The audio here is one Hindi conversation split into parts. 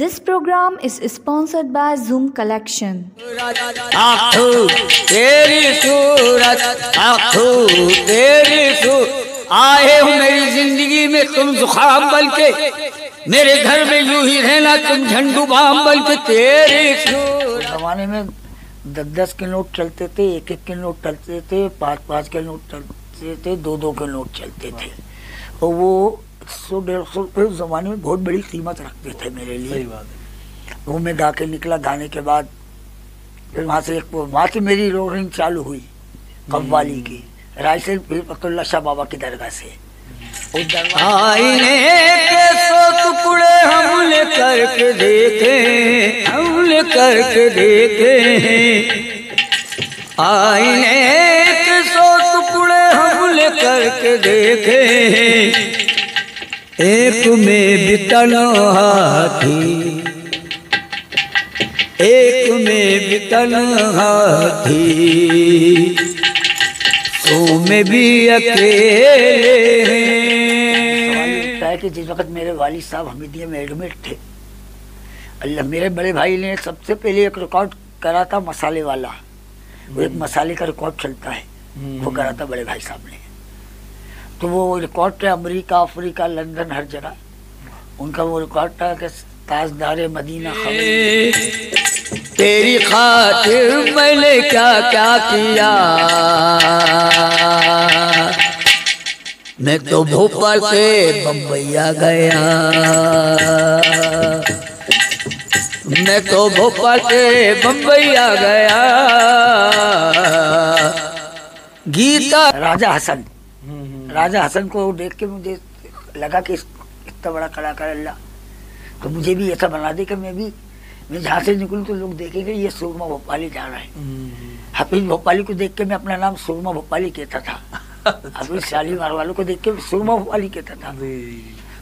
This program is sponsored by Zoom Collection. आखू तेरी सूरत आखू तेरी सूरत आए हो मेरी ज़िंदगी में तुम जुखाम बल के मेरे घर में यूँ ही रहना तुम झंडू बाम बल के तेरी सूरत जमाने में दस दस के नोट चलते थे एक एक के नोट चलते थे पाँच पाँच के नोट चलते थे दो दो के नोट चलते थे और वो सौ डेढ़ सौ रुपये उस जमाने में बहुत बड़ी कीमत रखते थे मेरे लिए। सही बात है। वो मैं गा के निकला गाने के बाद फिर वहाँ से एक वहाँ से मेरी रोरिंग चालू हुई कव्वाली की रायसेन फिर फतुल्ला शाह बाबा की दरगाह से। आईने के सौ टुकड़े हमने करके देखे हमने करके देखे। आईने के सौ टुकड़े हमने करके देखे। एक में बितन हाथी। एक में बितन हाथी। सो में भी अकेले हैं। कि जिस वक्त मेरे वालिद साहब हमीदिया में एडमिट थे अल्लाह मेरे बड़े भाई ने सबसे पहले एक रिकॉर्ड करा था मसाले वाला। वो एक मसाले का रिकॉर्ड चलता है। वो करा था बड़े भाई साहब ने। तो वो रिकॉर्ड था अमेरिका, अफ्रीका, लंदन, हर जगह। उनका वो रिकॉर्ड था कि ताजदार मदीना तेरी खातिर मैंने क्या क्या? किया मैं तो भोपाल से बम्बैया गया। मैं तो भोपाल से बम्बैया गया। गीता, राजा हसन। राजा हसन को देख के मुझे लगा कि इतना बड़ा कलाकार अल्लाह। तो मुझे भी ऐसा बना दे कि मैं भी मैं जहाँ से निकलूँ तो लोग देखेंगे ये सुरमा भोपाली जा रहा है। हफीज भोपाली को देख के मैं अपना नाम सुरमा भोपाली कहता था। हफीज शालीमार वालों को देख के सुरमा भोपाली कहता था।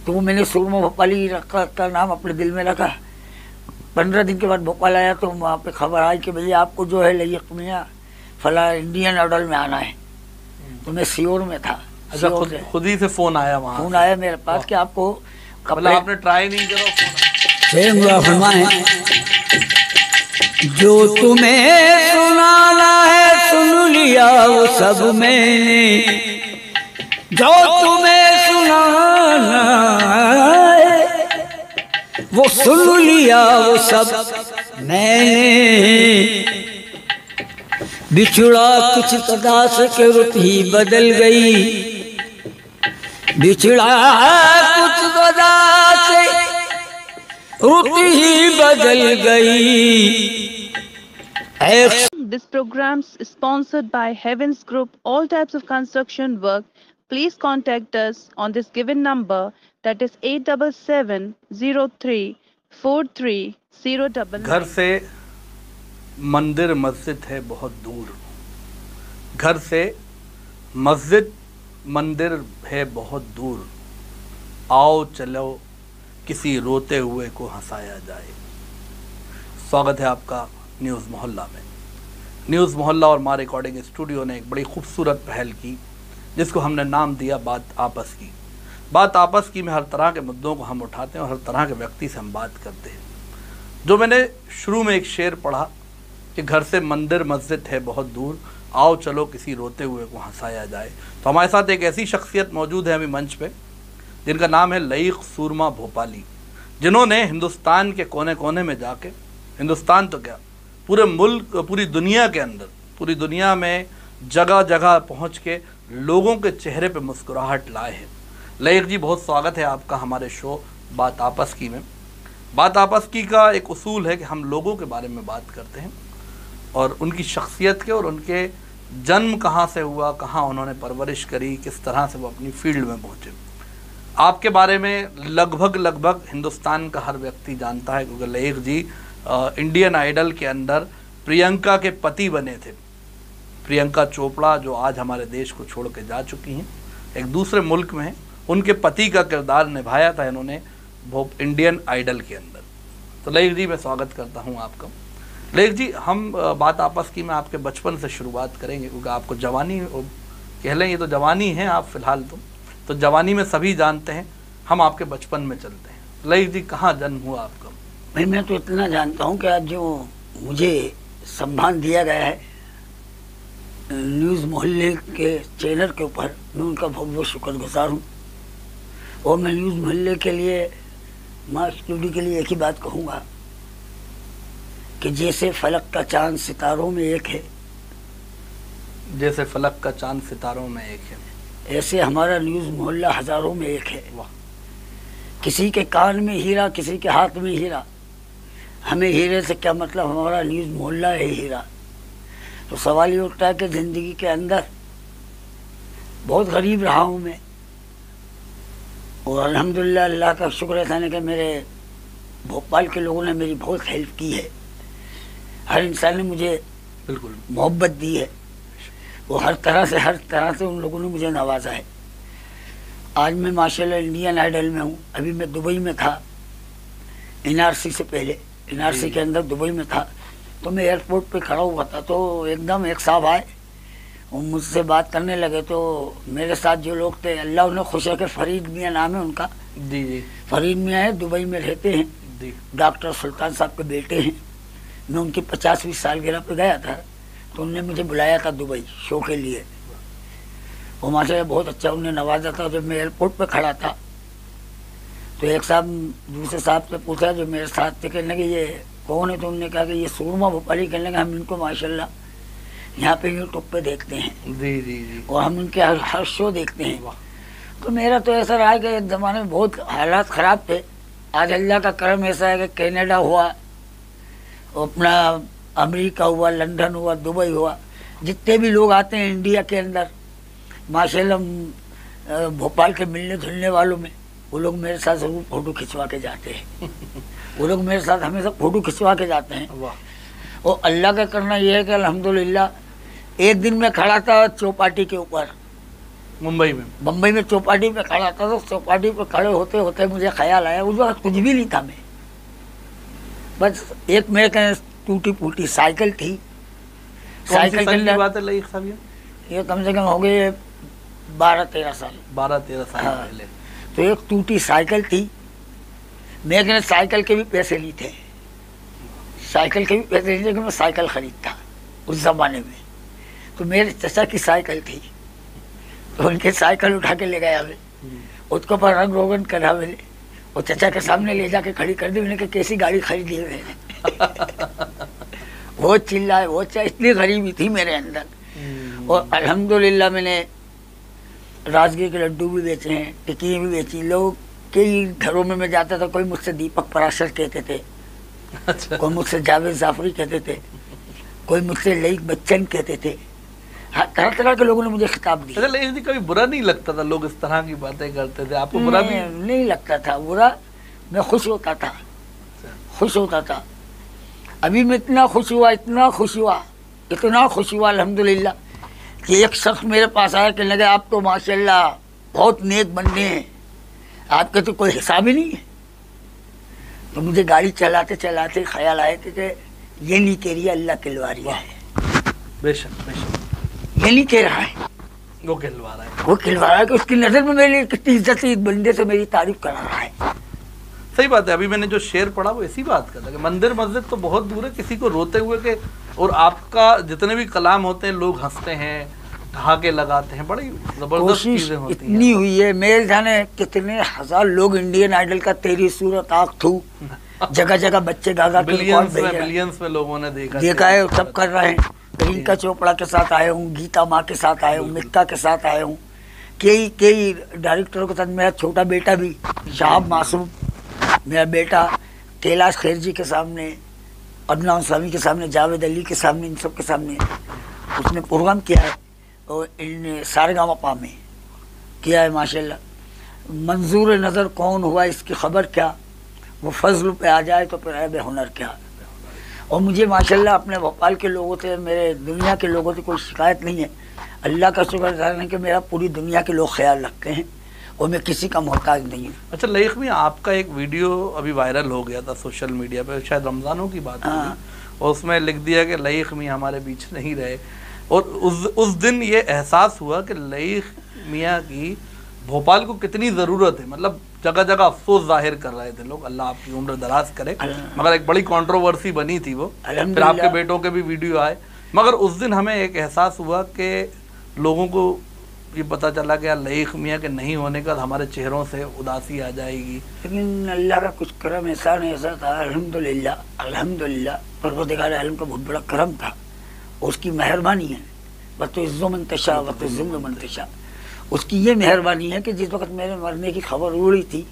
तो वो मैंने सुरमा भोपाली रखा का नाम अपने दिल में रखा। पंद्रह दिन के बाद भोपाल आया तो वहाँ पे खबर आई कि भैया आपको जो है लयक मियाँ फला इंडियन आइडल में आना है। तो मैं सियोर में था। अच्छा खुद खुद ही से फ़ोन आया वहाँ फ़ोन आया मेरे पास कि आपको मतलब कपड़े आपने ट्राई नहीं करो फरमाए। जो तुम्हें सुनाना है सुन लिया वो सब मैंने। जो तुम्हें सुनाना है वो सुन लिया वो सब मैंने। बिछुड़ा कुछ कदा से रुत ही बदल गई। बिछड़ा कुछ वजह से रुपि ही बदल गई this program sponsored by Heavens group all types of construction work please contact us on this given number that is eight double seven zero three four three zero double घर से मंदिर मस्जिद है बहुत दूर। घर से मस्जिद मंदिर है बहुत दूर। आओ, चलो, किसी रोते हुए को हंसाया जाए। स्वागत है आपका न्यूज़ मोहल्ला में। न्यूज़ मोहल्ला और माँ रिकॉर्डिंग स्टूडियो ने एक बड़ी खूबसूरत पहल की, जिसको हमने नाम दिया बात आपस की। बात आपस की में हर तरह के मुद्दों को हम उठाते हैं और हर तरह के व्यक्ति से हम बात करते हैं। जो मैंने शुरू में एक शेर पढ़ा कि घर से मंदिर, मस्जिद है बहुत दूर, आओ, चलो, किसी रोते हुए को हंसाया जाए। तो हमारे साथ एक ऐसी शख्सियत मौजूद है अभी मंच पे, जिनका नाम है लईक सूरमा भोपाली, जिन्होंने हिंदुस्तान के कोने कोने में जाके, हिंदुस्तान तो क्या, पूरे मुल्क, पूरी दुनिया के अंदर, पूरी दुनिया में जगह जगह पहुँच के लोगों के चेहरे पे मुस्कुराहट लाए हैं। लईक जी, बहुत स्वागत है आपका हमारे शो बात आपस की में। बात आपस की का एक उसूल है कि हम लोगों के बारे में बात करते हैं, और उनकी शख्सियत के और उनके जन्म कहाँ से हुआ, कहाँ उन्होंने परवरिश करी, किस तरह से वो अपनी फ़ील्ड में पहुँचे। आपके बारे में लगभग लगभग हिंदुस्तान का हर व्यक्ति जानता है, क्योंकि लेख जी इंडियन आइडल के अंदर प्रियंका के पति बने थे। प्रियंका चोपड़ा, जो आज हमारे देश को छोड़ के जा चुकी हैं, एक दूसरे मुल्क में हैं, उनके पति का किरदार निभाया था इन्होंने इंडियन आइडल के अंदर। तो लेख जी, मैं स्वागत करता हूँ आपका। लेख जी, हम बात आपस की, में आपके बचपन से शुरुआत करेंगे, क्योंकि आपको जवानी कह लें, ये तो जवानी है, आप फ़िलहाल तो। तो जवानी में सभी जानते हैं, हम आपके बचपन में चलते हैं। ललित जी, कहाँ जन्म हुआ आपका? भाई, मैं तो इतना जानता हूँ कि आज जो मुझे सम्मान दिया गया है, न्यूज़ मोहल्ले के चैनल के ऊपर, मैं उनका बहुत बहुत शुक्रगुजार हूँ। और मैं न्यूज़ मोहल्ले के लिए, माँ स्टूडियो के लिए एक ही बात कहूँगा कि जैसे फलक का चाँद सितारों में एक है। जैसे फलक का चाँद सितारों में एक है। ऐसे हमारा न्यूज़ मोहल्ला हज़ारों में एक है। वाह। किसी के कान में हीरा किसी के हाथ में हीरा। हमें हीरे से क्या मतलब? हमारा न्यूज़ मोहल्ला है हीरा। तो सवाल ये उठता है कि ज़िंदगी के अंदर बहुत गरीब रहा हूँ मैं। और अल्हम्दुलिल्लाह अल्लाह का शुक्र है कि मेरे भोपाल के लोगों ने मेरी बहुत हेल्प की है। हर इंसान ने मुझे बिल्कुल। मोहब्बत दी है। वो हर तरह से हर तरह से उन लोगों ने मुझे नवाजा है। आज मैं माशाल्लाह इंडियन आइडल में हूँ। अभी मैं दुबई में था एनआरसी से पहले। एनआरसी के अंदर दुबई में था। तो मैं एयरपोर्ट पे खड़ा हुआ था तो एकदम एक साहब आए वो मुझसे बात करने लगे। तो मेरे साथ जो लोग थे अल्लाह उन्हें खुश है कि फरीद मियाँ नाम है उनका। जी जी। फरीद मियाँ है दुबई में रहते हैं। डॉक्टर सुल्तान साहब के बेटे हैं। मैं उनकी पचासवीं सालगिरह पे गया था तो उनने मुझे बुलाया था दुबई शो के लिए। वो माशा बहुत अच्छा उन्हें नवाजा था जब मैं एयरपोर्ट पे खड़ा था। तो एक साहब दूसरे साहब से पूछा जो मेरे साथ थे कहने लगे ये कौन है? तो उन्होंने कहा कि ये सूरमा भोपाली। कहने लगे हम इनको माशाल्लाह यहाँ पे यूट्यूब पे देखते हैं जी जी जी। और हम उनके हर, हर शो देखते हैं। तो मेरा तो ऐसा रहा है कि ज़माने में बहुत हालात ख़राब थे। आज अल्लाह का करम ऐसा है कि कनाडा हुआ अपना अमेरिका हुआ लंदन हुआ दुबई हुआ जितने भी लोग आते हैं इंडिया के अंदर माशाल्लाह अ, भोपाल के मिलने जुलने वालों में वो लोग मेरे साथ ज़रूर फ़ोटो खिंचवा के जाते हैं। वो लोग मेरे साथ हमेशा फ़ोटो खिंचवा के जाते हैं। वाह। और अल्लाह का करना यह है कि अल्हम्दुलिल्लाह एक दिन में खड़ा था चौपाटी के ऊपर। मुंबई में। मुंबई में चौपाटी पे खड़ा था तो चौपाटी पे खड़े होते होते मुझे ख्याल आया उस वक्त कुछ भी नहीं था मैं। बस एक मेरे कहीं टूटी फूटी साइकिल थी। साइकिल बात है साहब ये? कम से कम हो गए बारह तेरह साल। बारह तेरह साल हाँ। पहले। तो एक टूटी साइकिल थी। मैंने साइकिल के भी पैसे लिए थे। साइकिल के भी पैसे लिए थे कि मैं साइकिल खरीदता उस जमाने में। तो मेरे चचा की साइकिल थी। तो उनके साइकिल उठा के ले गया मैं उसके ऊपर रंग रोगन करा मैंने और चचा के सामने ले जाके खड़ी कर दी मैंने कहा कैसी गाड़ी खरीदी है मैंने? वो चिल्लाए वो चाहे इतनी गरीबी थी मेरे अंदर। और अल्हम्दुलिल्लाह मैंने राजगीर के लड्डू भी बेचे हैं टिक्की भी बेची। लोग कई घरों में मैं जाता था कोई मुझसे दीपक पराशर कहते थे अच्छा। कोई मुझसे जावेद जाफरी कहते थे कोई मुझसे लईक बच्चन कहते थे। तरह तरह के लोगों ने मुझे खिताब दिया अच्छा जी कभी बुरा नहीं लगता था? लोग इस तरह की बातें करते थे। आपको बुरा भी नहीं, नहीं लगता था। बुरा मैं खुश होता था। खुश होता था। अभी मैं इतना खुश हुआ इतना खुश हुआ इतना खुश हुआ अल्हम्दुलिल्लाह कि एक शख्स मेरे पास आया कि लगे आप तो माशाल्लाह बहुत नेक बंदे हैं। आपके तो कोई हिसाब ही नहीं है। तो मुझे गाड़ी चलाते चलाते ख्याल आए थे कि ये नहीं कह रही है अल्लाह किलवारी है। बेशक बेशक। नहीं कह रहा है। वो खिलवा रहा है। वो खिलवा रहा है कि उसकी नज़र में मेरी कितनी इज़्ज़त है बंदे से मेरी तारीफ़ करा रहा है। सही बात है अभी मैंने जो शेर पढ़ा वो इसी बात का था कि मंदिर मस्जिद तो बहुत दूर है किसी को रोते हुए के और आपका जितने भी कलाम होते हैं लोग हँसते हैं ठहाके लगाते हैं बड़ी ज़बरदस्त चीज़ें होती इतनी हुई है मेरे जाने कितने हज़ार लोग इंडियन आइडल का तेरी सूरत आँख थू। जगह जगह बच्चे गा गा बिलियंस में बिलियंस में लोगों ने देखा देखा है सब कर रहे हैं। प्रियंका चोपड़ा के साथ आया हूँ गीता माँ के साथ आया हूँ मिक्का के साथ आया हूँ। कई कई डायरेक्टरों के साथ मेरा छोटा बेटा भी शाहब मासूम मेरा बेटा कैलाश खेर जी के सामने अदनान स्वामी के सामने जावेद अली के सामने इन सब के सामने उसने प्रोग्राम किया है और इन सारगामा में किया है माशाल्लाह। मंजूर नज़र कौन हुआ इसकी खबर क्या? वो फजल पे आ जाए तो फिर ऐब हुनर क्या? और मुझे माशाल्लाह अपने भोपाल के लोगों से मेरे दुनिया के लोगों से कोई शिकायत नहीं है। अल्लाह का शुक्र है कि मेरा पूरी दुनिया के लोग ख्याल रखते हैं और मैं किसी का मोहताज नहीं हूँ। अच्छा लईक में आपका एक वीडियो अभी वायरल हो गया था सोशल मीडिया पर शायद रमजानों की बात हाँ। और उसमें लिख दिया कि लईक मियाँ हमारे बीच नहीं रहे। और उस उस दिन ये एहसास हुआ कि लईक मियाँ की भोपाल को कितनी ज़रूरत है? मतलब जगह जगह अफसोस ज़ाहिर कर रहे थे लोग अल्लाह आपकी उम्र दराज करे। मगर एक बड़ी कंट्रोवर्सी बनी थी वो। फिर आपके बेटों के भी वीडियो आए। मगर उस दिन हमें एक एहसास हुआ कि लोगों को ये पता चला कि यार लईक मियाँ के नहीं होने का हमारे चेहरों से उदासी आ जाएगी। लेकिन अल्लाह का कुछ करम ऐसा था। अल्हम्दुलिल्लाह अल्हम्दुलिल्लाह। परवरदिगार आलम का बहुत बड़ा करम था। उसकी मेहरबानी है। बस तो इज्जो मंतशा व तो जिम्म मंतशा उसकी ये मेहरबानी है कि जिस वक्त मेरे मरने की खबर उड़ी थी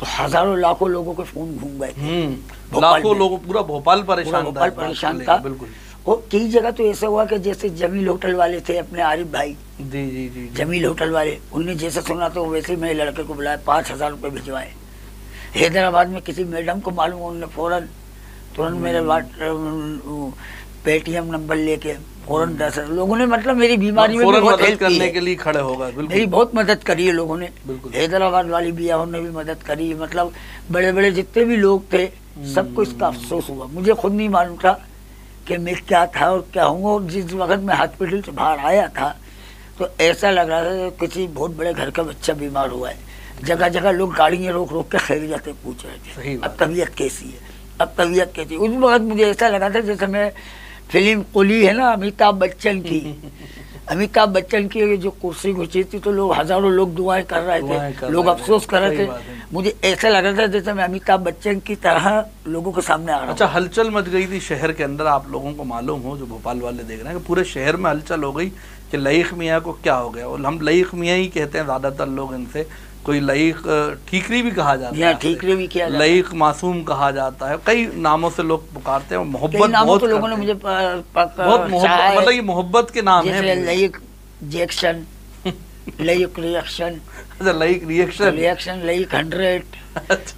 तो हज़ारों लाखों लोगों के फ़ोन घूम गए थे हम्म लाखों। लोग पूरा भोपाल परेशान भोपाल परेशान था बिल्कुल और कई जगह तो ऐसा हुआ कि जैसे जमील होटल वाले थे अपने आरिफ भाई जी जी जी। जमील होटल वाले उनने जैसे सुना तो वैसे ही मेरे लड़के को बुलाया पाँच हज़ार रुपये भिजवाए हैदराबाद में किसी मैडम को मालूम उन्होंने फ़ौरन तुरंत मेरे हम्म। पेटीएम नंबर लेके फ़ौरन दस लोगों ने मतलब मेरी बीमारी में बहुत मदद हेल्प करने के लिए खड़े होगा मेरी बहुत मदद करी है लोगों ने। हैदराबाद वाली बियाहों ने भी मदद करी मतलब बड़े बड़े जितने भी लोग थे सबको इसका हम्म। अफसोस हुआ। मुझे खुद नहीं मालूम था कि मैं क्या था और क्या हूँ। और जिस वक्त मैं हॉस्पिटल से बाहर आया था तो ऐसा लग रहा था किसी बहुत बड़े घर का बच्चा बीमार हुआ है। जगह जगह लोग गाड़ियाँ रोक रोक के खैरियत पूछ रहे थे। अब तबीयत कैसी है? अब तबीयत कैसी उस वक्त मुझे ऐसा लगा था जैसे मैं फ़िल्म कुली है ना अमिताभ बच्चन की। अमिताभ बच्चन की जो कुर्सी घुसी थी तो लोग हज़ारों लोग दुआएँ कर रहे थे कर लोग अफसोस कर रहे थे। मुझे ऐसा लग रहा था जैसे मैं अमिताभ बच्चन की तरह लोगों के सामने आ रहा अच्छा हलचल मच गई थी शहर के अंदर आप लोगों को मालूम हो जो भोपाल वाले देख रहे हैं कि पूरे शहर में हलचल हो गई कि लईक मियाँ को क्या हो गया। और हम लईक मियाँ ही कहते हैं ज़्यादातर लोग इनसे कोई लईक ठीकरी भी कहा जाता हाँ, ठीकरी भी किया जाता है। लईक मासूम कहा जाता है। कई नामों से लोग पुकारते हैं मोहब्बत नामों बहुत लोगों ने मुझे बहुत मोहब्बत मतलब ये मोहब्बत के नाम है। लयक जैक्शन लयक रिएक्शन अच्छा like reaction reaction like hundred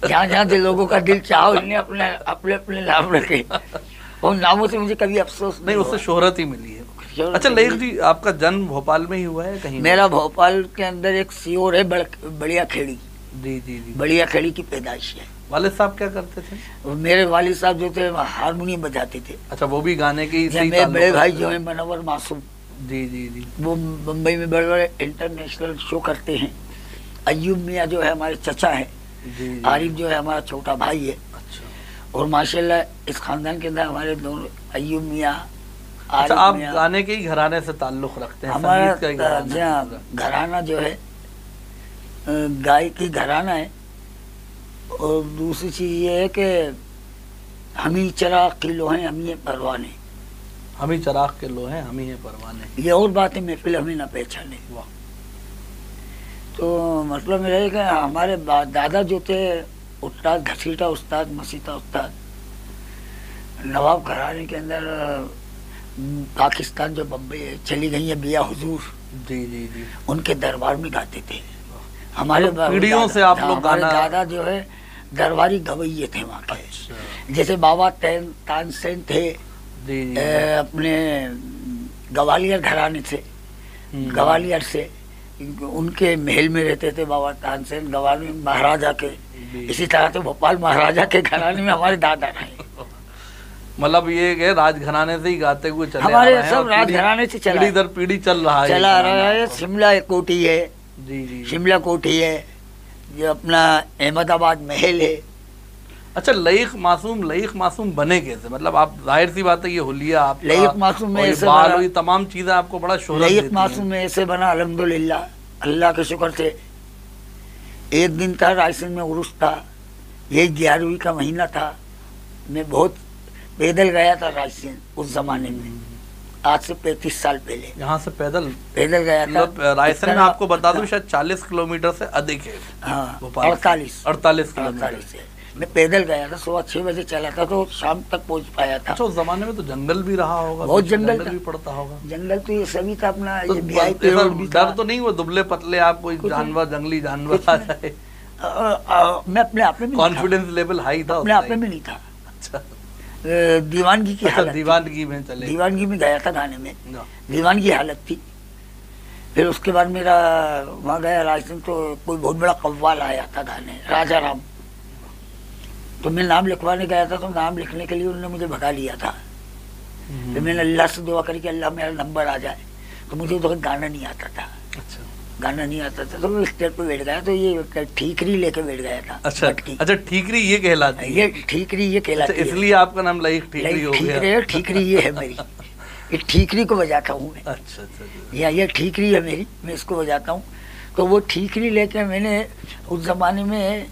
जहाँ जहाँ से लोगों का दिल चाहा उन्हें अपने अपने अपने नाम रखे। उन नामों से मुझे कभी अफसोस नहीं उससे शोहरत ही मिली है। अच्छा। लईक जी आपका जन्म भोपाल में ही हुआ है कहीं मेरा भोपाल के अंदर एक सीओर है बढ़िया खेड़ी। जी जी जी। बढ़िया खेड़ी की पैदाइश है। वाले साहब क्या करते थे? मेरे वालिद साहब जो थे हारमोनियम बजाते थे। अच्छा वो भी गाने के मेरे बड़े भाई जो है मनोवर मासूम। जी जी जी। वो मुंबई में बड़े बड़े इंटरनेशनल शो करते हैं। अयूब मियाँ जो है हमारे चचा हैं। आरिफ जो है हमारा छोटा भाई है। अच्छा। और माशाल्लाह इस खानदान के अंदर हमारे दोनों अयूब मियाँ अच्छा आप गाने के ही घराने से ताल्लुक रखते हैं हमारा संगीत का घराना। जी है हाँ, घराना जो है गाय की घराना और दूसरी चीज़ ये है कि हम ही चरा किलो हैं हम ही परवाने। हम ही चराग के लो हैं हम ही हैं परवाने। ये और बात है महफिल हमें ना पहचाने। वाह। तो मतलब मेरा है कि हमारे दादा जो थे उस्ताद घसीटा उस्ताद मसीता उस्ताद नवाब घराने के अंदर पाकिस्तान जो बम्बई चली गई है बिया हुजूर जी जी जी। उनके दरबार में गाते थे। हमारे मतलब पीढ़ियों से आप लोग गाना- दादा जो है दरबारी गवैये थे वहाँ के। अच्छा। जैसे बाबा तैन तानसेन थे जी जी अ, अपने ग्वालियर घराने से हम्म। ग्वालियर से उनके महल में रहते थे बाबा तानसेन ग्वालियर महाराजा के। इसी तरह से भोपाल महाराजा के घराने में हमारे दादा रहे। मतलब ये कि राजघराने से ही गाते हुए चले हमारे सब राजघराने से चला पीढ़ी दर पीढ़ी चल रहा है चला रहा है शिमला कोठी है। जी जी शिमला कोठी है जो अपना अहमदाबाद महल है। अच्छा लईक मासूम लईक मासूम बने कैसे? मतलब आप ज़ाहिर सी बात है ये हुलिया आप लईक मासूम में ऐसे बाल बना- ये तमाम चीज़ें आपको बड़ा शोहरत लयक देती मासूम में ऐसे बना अल्हम्दुलिल्लाह। अल्लाह के शुक्र से। एक दिन था रायसन में उर्स था। ये ग्यारहवीं का महीना था। मैं बहुत पैदल गया था रायसेन उस जमाने में। आज से पैंतीस साल पहले। हैं। यहाँ से पैदल? पैदल गया था। रायसेन में आपको बता दूँ शायद 40 किलोमीटर से अधिक है। हाँ भोपाल अड़तालीस। किलोमीटर अड़तालीस है मैं पैदल गया था सुबह छह बजे चला था तो शाम तक पहुँच पाया था। अच्छा उस जमाने में तो जंगल भी रहा होगा बहुत कुछ जंगल था। भी पड़ता होगा। जंगल तो ये सभी था अपना तो डर तो नहीं हुआ दुबले पतले आप कोई जानवर जंगली जानवर आ जाए? मैं अपने आप में। कॉन्फिडेंस लेवल हाई था अपने आप में नहीं था। अच्छा। दीवानगी की अच्छा हालत दीवानगी में चले। दीवानगी में गया था गाने में। ना। दीवान की हालत थी। फिर उसके बाद मेरा वहाँ गया राजस्थान तो कोई बहुत बड़ा कव्वाल आया था गाने राजा राम तो मैं नाम लिखवाने गया था तो नाम लिखने के लिए उन्होंने मुझे भगा लिया था। फिर मैंने अल्लाह से दुआ करी कि अल्लाह मेरा नंबर आ जाए तो मुझे उस वक्त गाना नहीं आता था। अच्छा। गाना नहीं आता था तो मैं स्टेज पे बैठ गया तो ये ठीकरी लेके बैठ गया था अच्छा अच्छा ठीकरी ये कहलाती है। ये ठीकरी ये अच्छा, कहलाती है। इसलिए आपका नाम लईक ठीकरी हो गया। ठीकरी ये है मेरी। ये ठीकरी को बजाता हूँ मैं। अच्छा अच्छा अच्छा। या ये ठीकरी है मेरी मैं इसको बजाता हूँ। तो वो ठीकरी लेके मैंने उस जमाने में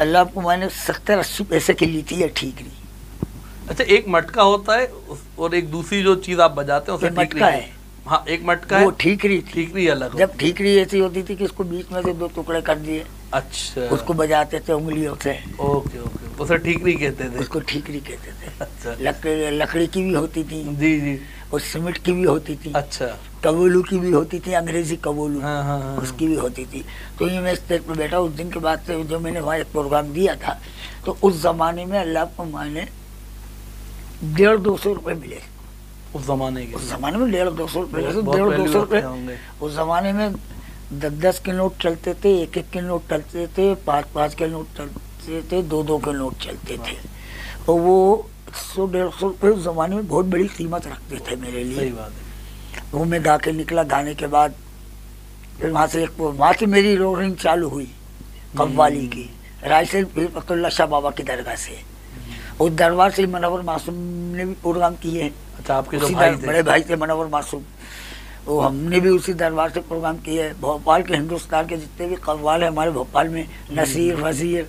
अल्लाह को मैंने सत्तर अस्सी पैसे की ली थी ये ठीकरी। अच्छा एक मटका होता है और एक दूसरी जो चीज़ आप बजाते हैं उसे मटका है। हैं। हाँ एक मटका वो है ठीकरी थी। ठीकरी अलग जब ठीकरी ऐसी होती थी कि इसको बीच में से दो टुकड़े कर दिए। अच्छा। उसको बजाते थे उंगलियों से। Okay okay. उसे ठीकरी कहते थे। उसको ठीकरी कहते थे। अच्छा। लकड़ी लकड़ी की भी होती थी। जी जी। और सीमेंट की भी होती थी। अच्छा। कबोलू की भी होती थी अंग्रेज़ी कबोलू हाँ हाँ हाँ उसकी भी होती थी। तो ये मैं स्टेज पर बैठा उस दिन के बाद से जो मैंने वहाँ एक प्रोग्राम दिया था तो उस जमाने में अल्लाह को माने डेढ़ दो सौ रुपये मिले उस जमाने के उस जमाने में डेढ़ दो सौ रुपये तो डेढ़ दो सौ रुपये। उस जमाने में दस दस के नोट चलते थे एक एक के नोट चलते थे पाँच पाँच के नोट चलते थे दो दो के नोट चलते थे। और वो सौ डेढ़ सौ रुपये उस जमाने में बहुत बड़ी कीमत रखते थे मेरे लिए। सही बात है। वो मैं गा के निकला गाने के बाद फिर वहाँ से एक वहाँ से मेरी रोलिंग चालू हुई कव्वाली की। रायसेन फतुल्ला शाह बाबा की दरगाह से। उस दरबार से मनोवर मासूम ने भी प्रोग्राम किए हैं। अच्छा आपके जो भाई थे। बड़े भाई थे मनोवर मासूम। वो हमने भी उसी दरबार से प्रोग्राम किए हैं। भोपाल के हिंदुस्तान के जितने भी कव्वाल हैं हमारे भोपाल में नसीर वज़ीर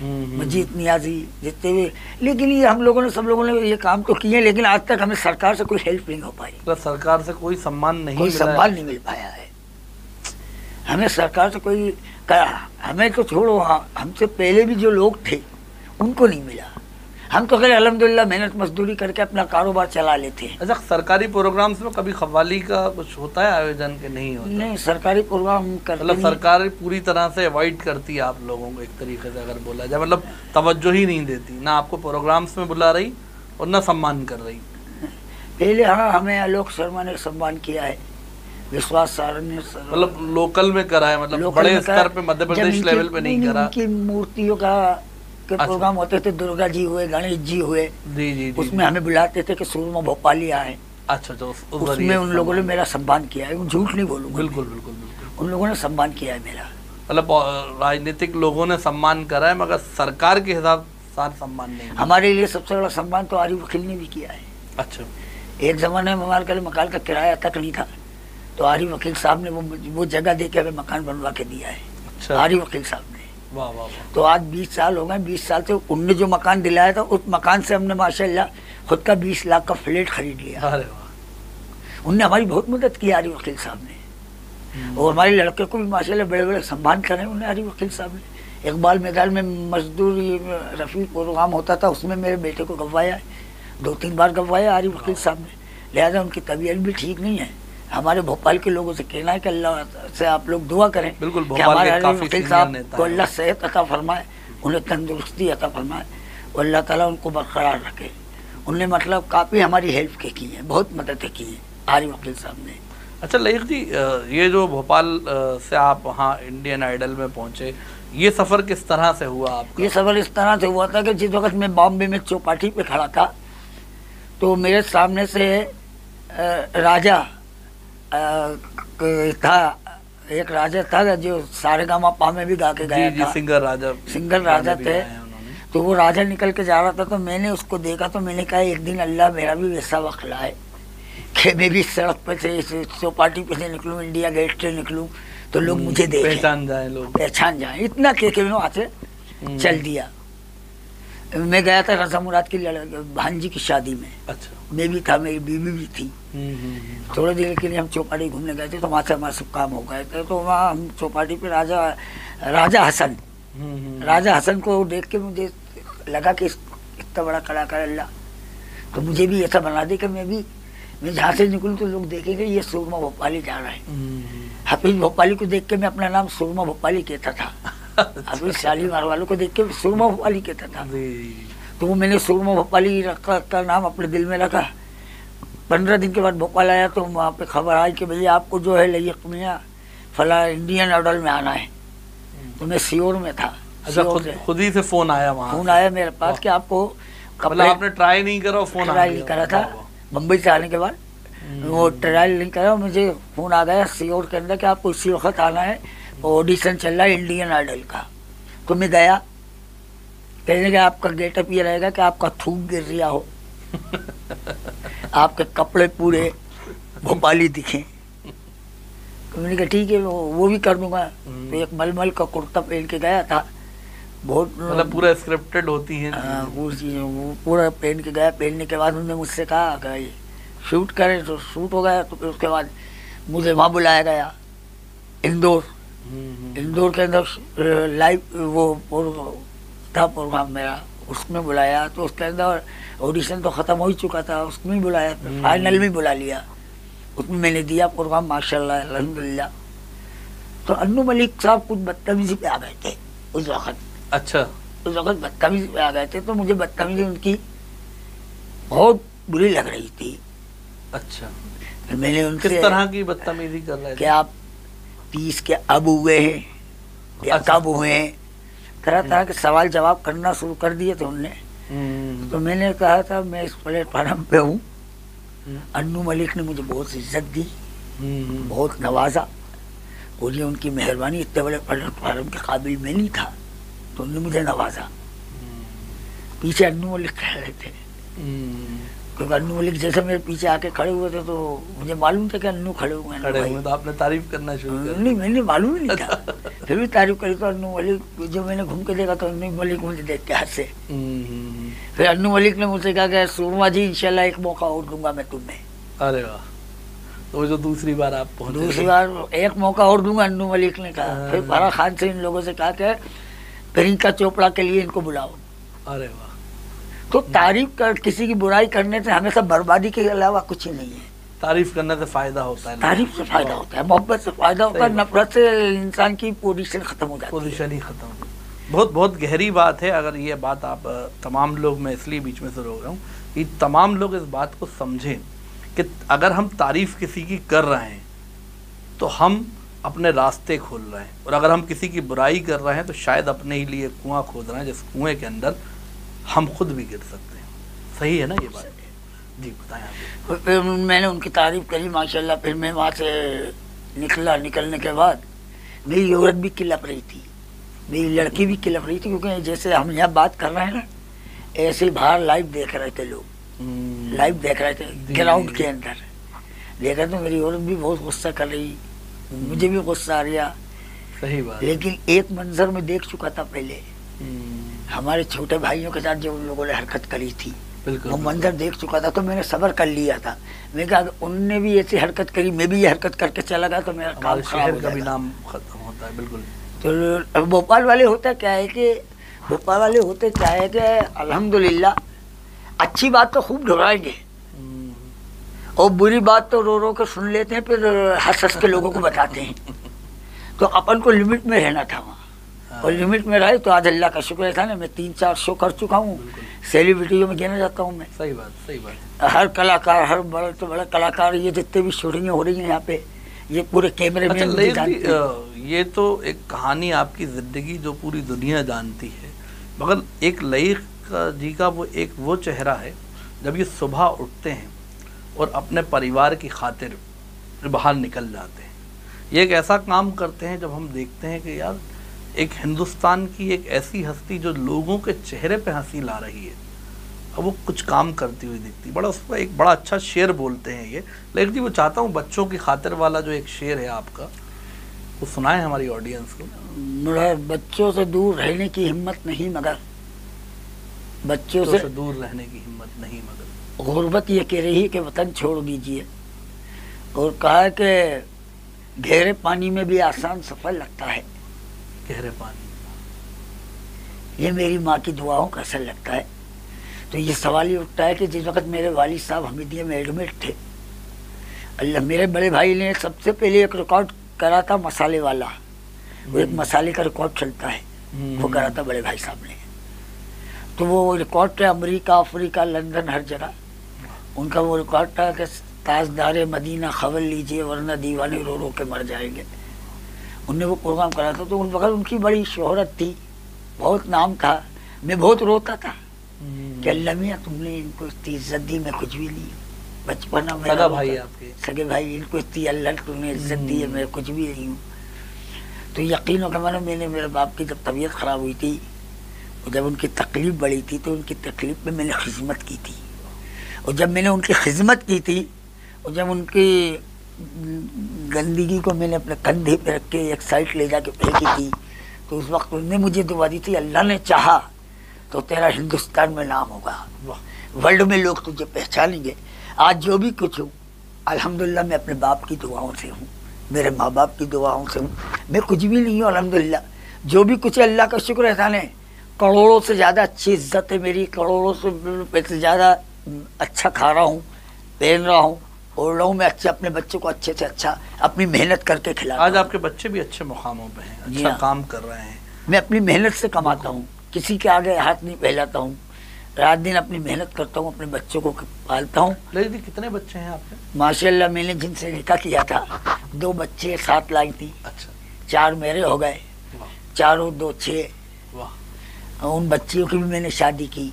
हम्म, हम्म। मजीद नियाजी जितने भी लेकिन ये हम लोगों ने सब लोगों ने ये काम तो किए लेकिन आज तक हमें सरकार से कोई हेल्प नहीं हो पाई। मतलब सरकार से कोई सम्मान नहीं कोई सम्मान नहीं मिल पाया है। हमें सरकार से कोई हमें तो छोड़ो हाँ, हमसे पहले भी जो लोग थे उनको नहीं मिला। हम तो खैर अलहमदिल्ला मेहनत मजदूरी करके अपना कारोबार चला लेते हैं। अच्छा सरकारी प्रोग्राम्स में कभी कव्वाली का कुछ होता है आयोजन के? नहीं होता। नहीं सरकारी प्रोग्राम मतलब सरकार पूरी तरह से अवॉइड करती है आप लोगों को एक तरीके से अगर बोला जाए मतलब तवज्जो ही नहीं देती ना आपको प्रोग्राम्स में बुला रही और ना सम्मान कर रही। पहले हाँ हमें आलोक शर्मा ने सम्मान किया है। विश्वास सारण ने मतलब लोकल में करा है मतलब बड़े स्तर पे मध्य प्रदेश लेवल पे नहीं करा। मूर्तियों का के अच्छा। प्रोग्राम होते थे दुर्गा जी हुए गणेश जी हुए जी जी उसमें हमें बुलाते थे कि सुरमा भोपाली आए। अच्छा तो उस, उस उसमें उन लोगों ने मेरा सम्मान किया है। झूठ नहीं बोलूँगा बिल्कुल बिल्कुल बिल्कुल। उन लोगों ने सम्मान किया है मेरा। मतलब राजनीतिक लोगों ने सम्मान करा है मगर सरकार के हिसाब साथ सम्मान नहीं हमारे लिए सबसे बड़ा सम्मान तो आरिफ वकील ने भी किया है। अच्छा। एक जमाने में हमारे मकान का किराया तक नहीं था। तो आरिफ वकील साहब ने वो वो जगह दे के हमें मकान बनवा के दिया है। अच्छा। आरिफ वकील साहब ने। तो आज बीस साल हो गए बीस साल से उनने जो मकान दिलाया था उस मकान से हमने माशाल्लाह खुद का बीस लाख का फ्लैट खरीद लिया। उनने हमारी बहुत मदद की आरिफ वकील साहब ने। और हमारे लड़के को भी माशाल्लाह बड़े बड़े सम्मान करे उन्हें आरिफ वकील साहब ने। इकबाल मैदान में मजदूर रफ़ी प्रोग्राम होता था उसमें मेरे बेटे को गवाया। है दो तीन बार गवाया आरिफ वकील साहब ने। लिहाजा उनकी तबीयत भी ठीक नहीं है। हमारे भोपाल के लोगों से कहना है कि अल्लाह से आप लोग दुआ करें बिल्कुल, कि हमारे के आरिफ काफ़ी वकील साहब को अल्लाह सेहत अता फरमाए उन्हें तंदुरुस्ती अता फरमाए और अल्लाह ताला उनको बरकरार रखे। उनने मतलब काफ़ी हमारी हेल्प के की है बहुत मदद की है आरिफ वकील साहब ने। अच्छा लईक जी ये जो भोपाल से आप वहाँ इंडियन आइडल में पहुँचे ये सफ़र किस तरह से हुआ आपका? ये सफ़र इस तरह से हुआ था कि जिस वक्त मैं बॉम्बे में चौपाटी पे खड़ा था तो मेरे सामने से राजा था। एक राजा था जो सारे गामा पा में भी गा के गया जी था। सिंगर राजा। सिंगर राजा थे। तो वो राजा निकल के जा रहा था तो मैंने उसको देखा तो मैंने कहा एक दिन अल्लाह मेरा भी वैसा वक्त लाए। कि मैं भी सड़क पर से चौपाटी पे से निकलूँ इंडिया गेट से निकलूँ तो लोग मुझे देखें। पहचान जाए लोग। पहचान जाए। इतना के के मैं वहाँ से हम्म। चल दिया। मैं गया था रजा मुराद की लड़- भांजी की शादी में। अच्छा। मैं भी था मेरी बीवी भी थी। हम्म, हम्म, हम्म। थोड़े देर के लिए हम चौपाटी घूमने गए थे तो वहाँ से हमारे सब काम हो गए थे। तो वहाँ हम चौपाटी पे राजा राजा हसन। राजा हसन को देख के मुझे लगा कि इतना बड़ा कलाकार अल्लाह। तो मुझे भी ऐसा बना दे कि मैं भी मैं जहाँ से निकलूँ तो लोग देखेंगे ये सुरमा भोपाली जा रहा है। हफीज भोपाली को देख के मैं अपना नाम सुरमा भोपाली कहता था। हफीज शालीमार वालों को देख के सुरमा भोपाली कहता था। तो वो मैंने सुरमा ही रखा का नाम अपने दिल में रखा। पंद्रह दिन के बाद भोपाल आया तो वहाँ पे खबर आई कि भैया आपको जो है लयक मियाँ फला इंडियन आइडल में आना है। तो मैं सियोर में था अच्छा खुद खुद ही से फ़ोन आया वहाँ फ़ोन आया मेरे पास कि आपको मतलब आपने ट्राई नहीं करा फ़ोन ट्राई नहीं करा था। वाह, वाह। मुंबई से आने के बाद वो ट्रायल नहीं करा मुझे फ़ोन आ गया सीओर के अंदर कि आपको इसी वक्त आना है। ऑडिशन चल रहा है इंडियन आइडल का। तो मैं गया कहने का आपका गेटअप ये रहेगा कि आपका थूक गिर रहा हो। आपके कपड़े पूरे भोपाली दिखे। तो मैंने कहा ठीक है वो, वो भी कर दूँगा। तो एक मलमल का कुर्ता पहन के गया था। बहुत मतलब पूरा स्क्रिप्टेड होती है। हाँ, वो वो पूरा पहन के गया। पहनने के बाद उन्होंने मुझसे कहा कि शूट करें तो शूट हो गया। तो फिर उसके बाद मुझे वहाँ बुलाया गया इंदौर। हम्म, इंदौर के अंदर लाइव वो था प्रोग्राम मेरा। उसमें बुलाया तो उसके अंदर ऑडिशन तो ख़त्म हो ही चुका था उसमें बुलाया फाइनल में बुला लिया। उसमें मैंने दिया प्रोग्राम माशाल्लाह अल्हम्दुलिल्लाह। तो अन्नू मलिक साहब कुछ बदतमीजी पे आ गए थे उस वक्त। अच्छा। उस वक्त बदतमीजी पे आ गए थे तो मुझे बदतमीजी उनकी बहुत बुरी लग रही थी। अच्छा। फिर मैंने उनसे किस तरह की बदतमीजी कर रहे थे? कि आप तीस के अब हुए हैं या अच्छा। कब हुए हैं? तरह तरह के सवाल जवाब करना शुरू कर दिए थे उनने। हम्म, तो मैंने कहा था मैं इस प्लेटफार्म पे हूँ। हम्म, अन्नू मलिक ने मुझे बहुत इज़्ज़त दी हम्म, बहुत नवाजा। और ये उनकी मेहरबानी इतने बड़े प्लेटफार्म के काबिल में नहीं था। तो उन्होंने मुझे नवाजा। पीछे अन्नू मलिक कह रहे थे। हम्म, क्योंकि अन्नू मलिक जैसे मेरे पीछे आके खड़े हुए थे तो मुझे मालूम था कि अन्नू खड़े हुए हैं। खड़े हुए तो आपने तारीफ़ करना शुरू कर नहीं मैंने मालूम ही नहीं था। फिर भी तारीफ़ करी तो अन्नू मलिक जब मैंने घूम के देखा तो अन्नू मलिक मुझे देख के हंसे। हम्म, हम्म, फिर अन्नू मलिक ने मुझसे कहा कि सुरमा जी इंशाल्लाह एक मौका और दूँगा मैं तुम्हें। अरे वाह। तो जो दूसरी बार आप पहुँचे दूसरी बार एक मौका और दूँगा अन्नू मलिक ने कहा। फिर फराह खान से इन लोगों से कहा कि प्रियंका चोपड़ा के लिए इनको बुलाओ। अरे वाह। तो तारीफ़ कर किसी की बुराई करने से हमेशा बर्बादी के अलावा कुछ ही नहीं है। तारीफ़ करने से फ़ायदा होता है तारीफ़ से फ़ायदा होता है मोहब्बत से फ़ायदा होता है नफरत से इंसान की पोजीशन खत्म हो जाती है। पोजीशन ही खत्म। हो बहुत बहुत गहरी बात है अगर ये बात आप तमाम लोग मैं इसलिए बीच में से रोक रहा हूँ कि तमाम लोग इस बात को समझें कि अगर हम तारीफ़ किसी की कर रहे हैं तो हम अपने रास्ते खोल रहे हैं। और अगर हम किसी की बुराई कर रहे हैं तो शायद अपने ही लिए कुआँ खोद रहे हैं जिस कुएँ के अंदर हम खुद भी गिर सकते हैं। सही है ना ये बात? जी बताया फिर मैंने उनकी तारीफ़ करी माशाल्लाह फिर मैं वहाँ से निकला निकलने के बाद मेरी औरत भी किलप रही थी मेरी लड़की भी किलप रही थी क्योंकि जैसे हम यहाँ बात कर रहे हैं ना ऐसे बाहर लाइव देख रहे थे लोग। हम्म, लाइव देख रहे थे ग्राउंड के अंदर। देखा तो मेरी औरत भी बहुत गुस्सा कर रही मुझे भी गुस्सा आ रहा। सही बात। लेकिन एक मंजर में देख चुका था पहले। हम्म, हमारे छोटे भाइयों के साथ जो उन लोगों ने हरकत करी थी वो मंजर देख चुका था तो मैंने सबर कर लिया था। मैं कहा उनने भी ऐसी हरकत करी मैं भी ये हरकत करके चला गया तो मेरा काम शहर का भी नाम खत्म होता है बिल्कुल। तो अब भोपाल वाले होता क्या है कि भोपाल वाले होते क्या है कि अल्हम्दुलिल्लाह अच्छी बात तो खूब दोहराएँगे। हम्म, और बुरी बात तो रो रो के सुन लेते हैं फिर हंस हंस के लोगों को बताते हैं। तो अपन को लिमिट में रहना था वहाँ। और लिमिट में रहे तो आज अल्लाह का शुक्र है था ना मैं तीन चार शो कर चुका हूँ। सेलिब्रिटियों में गिना जाता हूँ मैं। सही बात सही बात। हर कलाकार हर बड़े से बड़े कलाकार ये जितने भी शूटिंग हो रही हैं यहाँ पे ये पूरे कैमरे में अच्छा। अ, ये तो एक कहानी आपकी ज़िंदगी जो पूरी दुनिया जानती है। मगर एक लईक जी का वो एक वो चेहरा है जब ये सुबह उठते हैं और अपने परिवार की खातिर बाहर निकल जाते हैं। ये एक ऐसा काम करते हैं जब हम देखते हैं कि यार एक हिंदुस्तान की एक ऐसी हस्ती जो लोगों के चेहरे पे हँसी ला रही है। अब वो कुछ काम करती हुई दिखती। बड़ा उसका एक बड़ा अच्छा शेर बोलते हैं ये। लेकिन जी वो चाहता हूँ बच्चों की खातिर वाला जो एक शेर है आपका वो सुनाए हमारी ऑडियंस को। मेरा बच्चों से दूर रहने की हिम्मत नहीं मगर बच्चों से से दूर रहने की हिम्मत नहीं मगर। गुर्बत ये कह रही कि वतन छोड़ दीजिए। और कहा कि गहरे पानी में भी आसान सफ़र लगता है। गहरे पानी। ये मेरी माँ की दुआओं का असर लगता है। तो ये सवाल ही उठता है कि जिस वक्त मेरे वालिद साहब हमीदिया में एडमिट थे। अल्लाह मेरे बड़े भाई ने सबसे पहले एक रिकॉर्ड करा था मसाले वाला। वो एक मसाले का रिकॉर्ड चलता है। वो करा था बड़े भाई साहब ने। तो वो रिकॉर्ड था अमेरिका अफ्रीका लंदन हर जगह। उनका वो रिकॉर्ड था कि ताजदार मदीना खबर लीजिए वरना दीवाने रो रो के मर जाएँगे। उनने वो प्रोग्राम करा था तो उन वक्त उनकी बड़ी शोहरत थी। बहुत नाम था। मैं बहुत रोता था। कि अल्लाह मियाँ तुमने इनको इतनी इज़्ज़त दी मैं कुछ भी नहीं। बचपन में सगा भाई आपके। सगे भाई इनको इतनी अल्लाह तूने इज़्ज़त दी है मैं कुछ भी नहीं। हूँ तो यकीन होगा मानो मैंने मेरे बाप की जब तबीयत खराब हुई थी और जब उनकी तकलीफ़ बढ़ी थी तो उनकी तकलीफ़ में मैंने खिदमत की थी। और जब मैंने उनकी खिदमत की थी और जब उनकी गंदगी को मैंने अपने कंधे पे रख के एक साइड ले जाके फेंकी थी। तो उस वक्त उन्होंने मुझे दुआ दी थी, अल्लाह ने चाहा तो तेरा हिंदुस्तान में नाम होगा। वर्ल्ड में लोग तुझे पहचानेंगे। आज जो भी कुछ हूँ, अल्हम्दुलिल्लाह मैं अपने बाप की दुआओं से हूँ, मेरे माँ बाप की दुआओं से हूँ। मैं कुछ भी नहीं हूँ, अल्हम्दुलिल्लाह। जो भी कुछ है, अल्लाह का शुक्र एहसान है करोड़ों से ज़्यादा अच्छी इज़्ज़त है मेरी, करोड़ों से ज़्यादा अच्छा खा रहा हूँ, पहन रहा हूँ। ओढ़ रहा हूँ मैं अच्छे अपने बच्चों को अच्छे से अच्छा अपनी मेहनत करके खिला आज आपके बच्चे भी अच्छे मुकामों पर हैं अच्छा हाँ। काम कर रहे हैं। मैं अपनी मेहनत से कमाता हूँ किसी के आगे हाथ नहीं फैलाता हूँ। रात दिन अपनी मेहनत करता हूँ अपने बच्चों को पालता हूँ। लेकिन कितने बच्चे हैं आपके? माशाल्लाह मैंने जिनसे निकाह किया था दो बच्चे सात लाई थी। अच्छा। चार मेरे हो गए चारों दो छः वाह। उन बच्चियों की भी मैंने शादी की।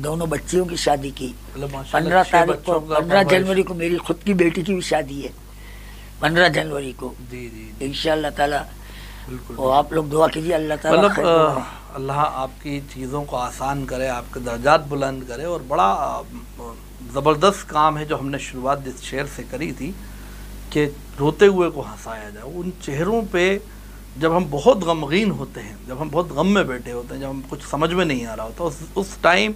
दोनों बच्चियों की शादी की। मतलब पंद्रह तारीख को पंद्रह जनवरी को मेरी खुद की बेटी की भी शादी है। पंद्रह जनवरी को। जी, ताला। बिल्कुल आप लोग दुआ कीजिए अल्लाह ताला मतलब। अल्लाह आपकी चीज़ों को आसान करे आपके दर्जात बुलंद करे और बड़ा ज़बरदस्त काम है जो हमने शुरुआत जिस शेर से करी थी कि रोते हुए को हंसाया जाए। उन चेहरों पे जब हम बहुत गमगीन होते हैं जब हम बहुत गम में बैठे होते हैं जब हम कुछ समझ में नहीं आ रहा होता उस उस टाइम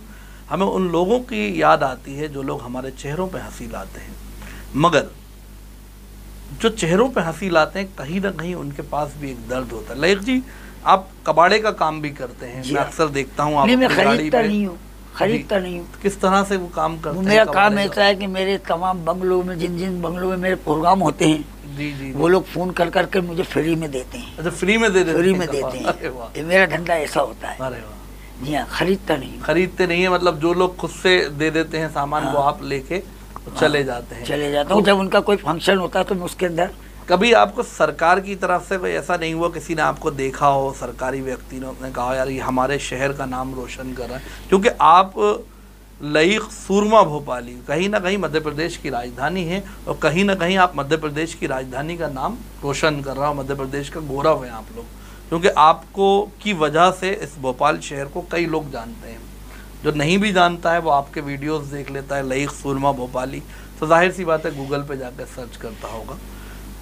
हमें उन लोगों की याद आती है जो लोग हमारे चेहरों पर हँसी लाते हैं। मगर जो चेहरों पे हँसी लाते हैं कहीं ना कहीं उनके पास भी एक दर्द होता है। लाइक जी आप कबाड़े का काम भी करते हैं। मैं हाँ। अक्सर देखता हूँ आप मैं खरीदता नहीं हूँ। खरीदता नहीं हूँ। किस तरह से वो काम करते हैं मेरा काम ऐसा है कि मेरे तमाम बंगलों में जिन जिन बंगलों में मेरे प्रोग्राम होते हैं जी जी वो लोग फ़ोन कर करके मुझे फ्री में देते हैं। अच्छा फ्री में दे देते फ्री में देते हैं। मेरा धंधा ऐसा होता है। जी हाँ खरीदता नहीं खरीदते नहीं है मतलब जो लोग खुद से दे देते हैं सामान वो हाँ। आप लेके चले जाते हैं। चले जाता हूँ। जब उनका कोई फ़ंक्शन होता है तो मैं उसके अंदर कभी आपको सरकार की तरफ़ से कोई ऐसा नहीं हुआ किसी ने आपको देखा हो सरकारी व्यक्ति ने उसने कहा यार ये हमारे शहर का नाम रोशन कर रहा है। क्योंकि आप लईक सूरमा भोपाली कहीं ना कहीं मध्य प्रदेश की राजधानी है और कहीं ना कहीं आप मध्य प्रदेश की राजधानी का नाम रोशन कर रहा हो मध्य प्रदेश का गौरव है आप लोग। क्योंकि आपको की वजह से इस भोपाल शहर को कई लोग जानते हैं। जो नहीं भी जानता है वो आपके वीडियोस देख लेता है लईक सूरमा भोपाली। तो ज़ाहिर सी बात है गूगल पे जाकर सर्च करता होगा।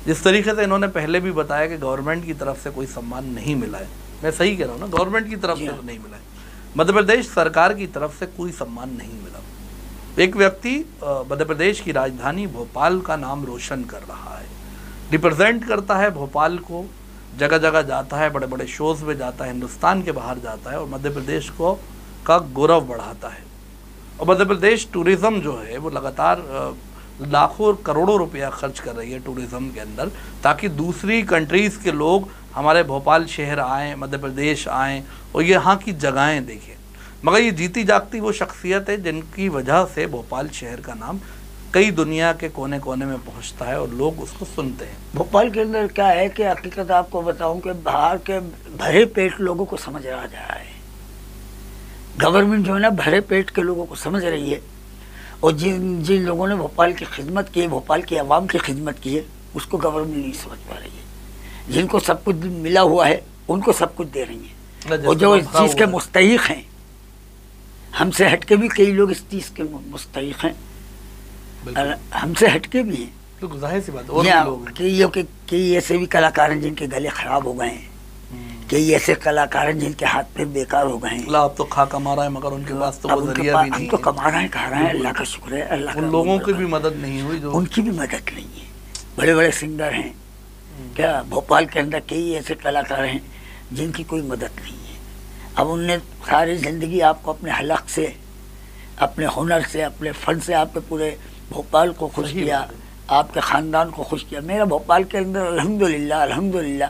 जिस तरीके से इन्होंने पहले भी बताया कि गवर्नमेंट की तरफ़ से कोई सम्मान नहीं मिला है। मैं सही कह रहा हूँ ना गवर्नमेंट की तरफ़ से। तो नहीं मिला है। मध्य प्रदेश सरकार की तरफ़ से कोई सम्मान नहीं मिला। एक व्यक्ति मध्य प्रदेश की राजधानी भोपाल का नाम रोशन कर रहा है। रिप्रेजेंट करता है भोपाल को। जगह जगह जाता है बड़े बड़े शोज़ में जाता है, हिंदुस्तान के बाहर जाता है और मध्य प्रदेश को का गौरव बढ़ाता है। और मध्य प्रदेश टूरिज़्म जो है, वो लगातार लाखों करोड़ों रुपया खर्च कर रही है टूरिज़्म के अंदर, ताकि दूसरी कंट्रीज़ के लोग हमारे भोपाल शहर आएँ, मध्य प्रदेश आएँ और यहाँ की जगहें देखें। मगर ये जीती जागती वो शख्सियत है, जिनकी वजह से भोपाल शहर का नाम कई दुनिया के कोने कोने में पहुँचता है और लोग उसको सुनते हैं। भोपाल के अंदर क्या है कि हकीकत आपको बताऊँ कि बाहर के भरे पेट लोगों को समझ आ रहा है। गवर्नमेंट जो है ना भरे पेट के लोगों को समझ रही है और जिन जिन लोगों ने भोपाल की खिदमत की है भोपाल की आवाम की खिदमत की है उसको गवर्नमेंट नहीं समझ पा रही है। जिनको सब कुछ मिला हुआ है उनको सब कुछ दे रही है। और जो इस चीज़ के मुस्तक हैं हमसे हटके भी कई लोग इस चीज़ के मुस्तक हैं। और हमसे हटके भी। हैं तो ज़ाहिर सी बात और लोग कई के कई ऐसे भी कलाकार हैं जिनके गले खराब हो गए हैं। हम्म। कई ऐसे कलाकार हैं जिनके हाथ पैर बेकार हो गए हैं। अब तो खा कमा रहा है मगर उनके पास तो वो ज़रिया भी हम नहीं तो कमा रहे हैं खा रहे हैं अल्लाह का शुक्र है अल्लाह उन लोगों की भी मदद नहीं हुई जो उनकी भी मदद नहीं है। बड़े बड़े सिंगर हैं। क्या भोपाल के अंदर कई ऐसे कलाकार हैं जिनकी कोई मदद नहीं है। अब उनने सारी ज़िंदगी आपको अपने हलक से अपने हुनर से अपने फन से आपके पूरे भोपाल को खुश किया आपके ख़ानदान को खुश किया। मेरा भोपाल के अंदर अल्हम्दुलिल्लाह अल्हम्दुलिल्लाह।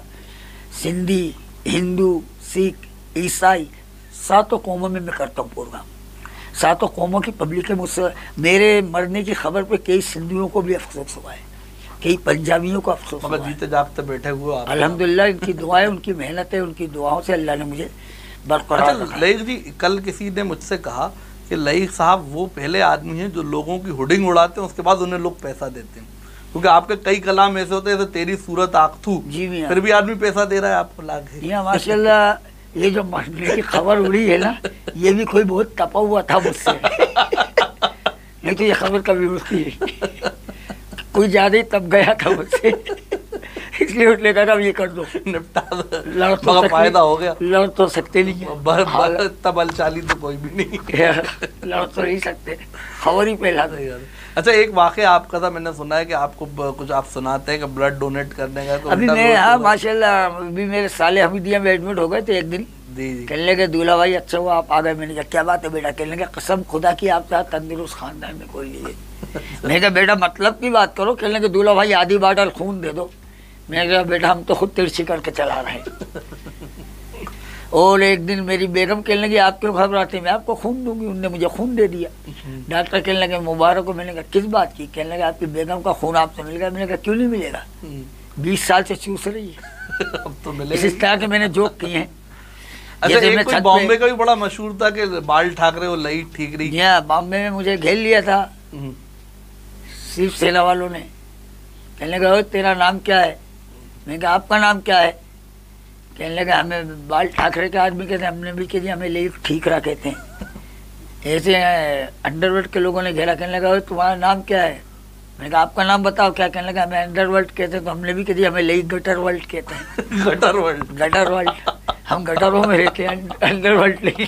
सिंधी हिंदू सिख ईसाई सातों कौमों में मैं करता हूँ प्रोग्राम। सातों कौमों की पब्लिक है मुझसे। मेरे मरने की खबर पे कई सिंधियों को भी अफसोस हुआ है। कई पंजाबियों को अफसोस हुआ है। जीते जागते बैठे हुए आप अल्हम्दुलिल्लाह इनकी दुआएँ उनकी मेहनत है उनकी दुआओं से अल्लाह ने मुझे बरकरार अच्छा जी कल किसी ने मुझसे कहा कि लईक साहब वो पहले आदमी हैं जो लोगों की हुडिंग उड़ाते हैं उसके बाद उन्हें लोग पैसा देते हैं। क्योंकि आपके कई कलाम ऐसे होते हैं जैसे तेरी सूरत आखथू जी फिर भी आदमी पैसा दे रहा है आपको यहाँ माशाल्लाह ये जो मरने की खबर उड़ी है ना ये भी कोई बहुत तपा हुआ था मुझसे। नहीं तो ये खबर कभी उड़ती है। कोई ज़्यादा ही तब गया था मुझसे। इसलिए उसने कहा अब ये कर दो। निपटा दो। लड़ तो फ़ायदा हो गया। लड़ तो सकते नहीं है। इतना बलशाली तो कोई भी नहीं। लड़ तो नहीं सकते। खबर ही फैला दो अच्छा एक वाकया आपका था मैंने सुना है कि आपको कुछ आप सुनाते हैं कि ब्लड डोनेट करने का तो अभी मैं हाँ माशाल्लाह अभी मेरे साले हमीदिया में एडमिट हो गए थे एक दिन। कहने लगे दूल्हा भाई अच्छा हुआ आप आ गए। मैंने कहा क्या बात है बेटा? कहने लगे कसम खुदा की आपका तंदुरुस्त खानदान में कोई नहीं है। मैंने कहा बेटा मतलब की बात करो? कहने लगे दूल्हा भाई आधी बाटल खून दे दो। मैंने कहा बेटा हम तो खुद तिरछी करके चला रहे हैं। और एक दिन मेरी बेगम कहने लगी आप क्यों घबराते मैं आपको खून दूँगी उनने मुझे खून दे दिया। डॉक्टर कहने लगे मुबारक को मैंने कहा किस बात की? कहने लगे आपकी बेगम का खून आपसे मिल गया। मैंने कहा क्यों नहीं मिलेगा। बीस साल से चूस रही है। अब तो इस तरह के मैंने जोक किए हैं। अच्छा एक कोई बॉम्बे का भी बड़ा मशहूर था कि बाल ठाकरे वो लई ठीक रही? यहाँ बॉम्बे में मुझे घेर लिया था। हम्म। शिव सेना वालों ने। कहने लगा तेरा नाम क्या है? मैंने कहा आपका नाम क्या है? कहने लगा हमें बाल ठाकरे के आदमी कहते हमने भी कह दिया हमें ले ठीक रहा कहते हैं। ऐसे अंडरवर्ल्ड के लोगों ने घेरा कहने लगा "ओए, तुम्हारा नाम क्या है? मैंने कहा आपका नाम बताओ। क्या कहने लगा हमें अंडरवर्ल्ड कहते हैं तो हमने भी कह दिया हमें ले गटर वर्ल्ड कहते हैं। गटर वर्ल्ड गटर वर्ल्ड हम गटरों में रहते हैं अंडरवर्ल्ड नहीं।